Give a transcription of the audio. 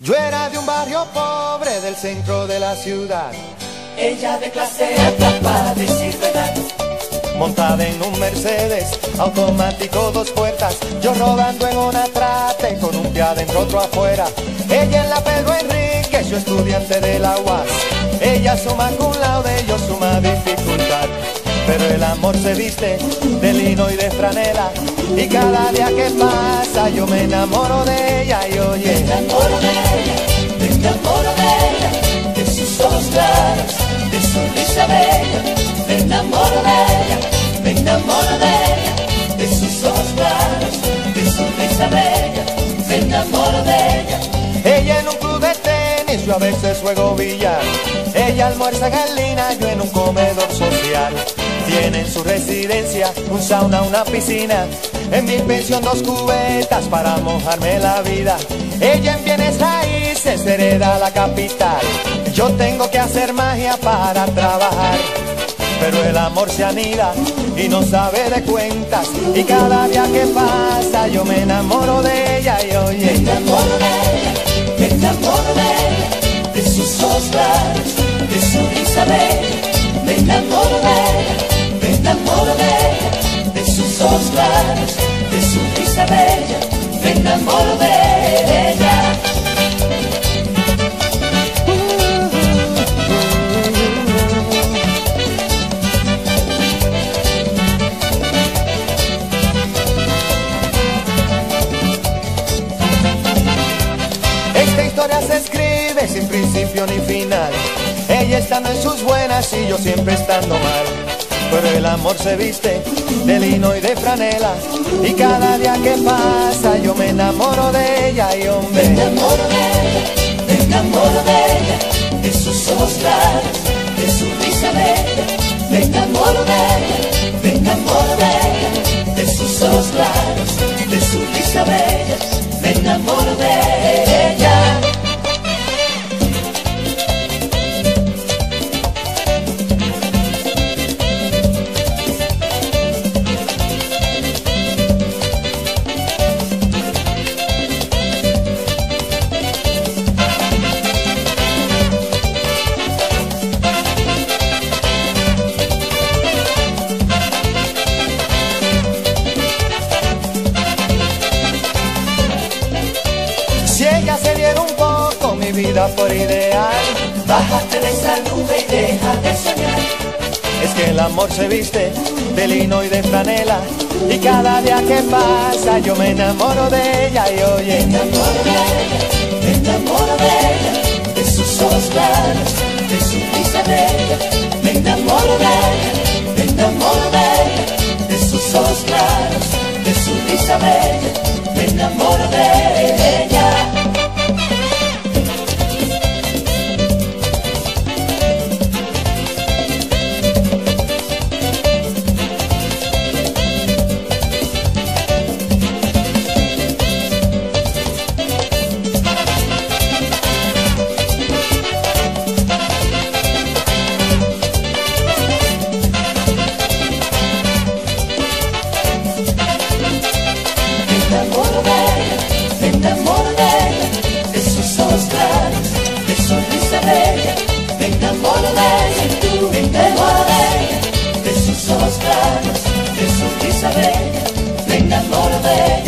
Yo era de un barrio pobre del centro de la ciudad. Ella de clase alta para decir verdad. Montada en un Mercedes, automático dos puertas. Yo rodando en una trate con un pie adentro, otro afuera. Ella en la Pedro Enrique, yo estudiante de la UAS. Ella suma con laude, yo suma. Pero el amor se viste de lino y de franela. Y cada día que pasa yo me enamoro de ella y oye. Me enamoro de ella, me enamoro de ella, de sus ojos claros, de su risa bella. Me enamoro de ella, me enamoro de ella, de sus ojos claros, de su risa bella. Me enamoro de ella. Ella en un club de tenis, yo a veces juego billar. Ella almuerza galina, yo en un comedor social. Tiene en su residencia un sauna, una piscina. En mi pensión dos cubetas para mojarme la vida. Ella en bienes raíces hereda la capital. Yo tengo que hacer magia para trabajar. Pero el amor se anida y no sabe de cuentas. Y cada día que pasa yo me enamoro de ella y Me oye. enamoro de ella, me enamoro de ella, de sus ojos de su risa. Me enamoro de ella, me enamoro de ella, de sus ojos claros, de su risa bella. Me enamoro de ella. Esta historia se escribe sin principio ni final. Ella estando en sus buenas y yo siempre estando mal. Pero el amor se viste de lino y de franela. Y cada día que pasa yo me enamoro de ella y Me hombre. enamoro de ella, me enamoro de ella, de sus ojos claros, de su risa bella. Me enamoro de ella, me enamoro de ella, de sus ojos claros, de su risa bella. Un poco mi vida por ideal. Bájate de esa nube y deja de soñar. Es que el amor se viste de lino y de franela. Y cada día que pasa yo me enamoro de ella y Me oye. enamoro de ella, me enamoro de ella, de sus ojos claros, de su risa bella. Me enamoro de ella, me enamoro de ella, de sus ojos claros, de su risa bella. Me enamoro de ella. de